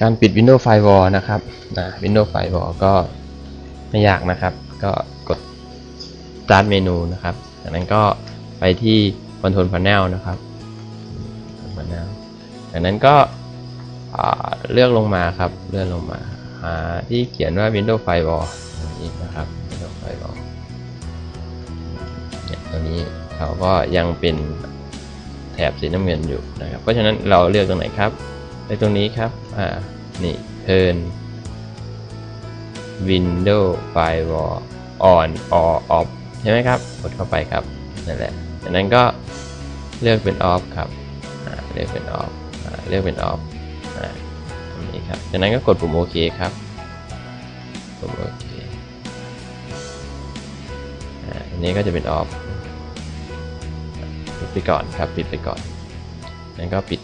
การปิด Windows Firewall นะครับนะ Windows Firewall ก็ไม่ยากนะครับ ก็กด Start เมนูนะครับ จากนั้นก็ไปที่ Control Panel นะครับ Control Panel จากนั้นก็เลือกลงมาครับ เลื่อนลงมาหาที่เขียนว่า Windows Firewall นี้นะครับ Windows Firewall เนี่ยตัวนี้เขาก็ยังเป็นแถบสีน้ำเงินอยู่นะครับ เพราะฉะนั้นเราเลือกตรงไหนครับ ในตรงนี้ครับ อ่า นี่ turn window Firewall on or off ใช่ไหมครับ กดเข้าไปครับ นั่นแหละจากนั้นก็เลือกเป็น off ครับอ่าเลือกเป็น off อ่าเลือกเป็น off อ่าตรงนี้ครับ จากนั้นก็กดปุ่มโอเคครับ ปุ่มโอเคอ่าอันนี้ก็จะเป็น off ปิดไปก่อนครับ ปิดไปก่อน นั้นก็ปิด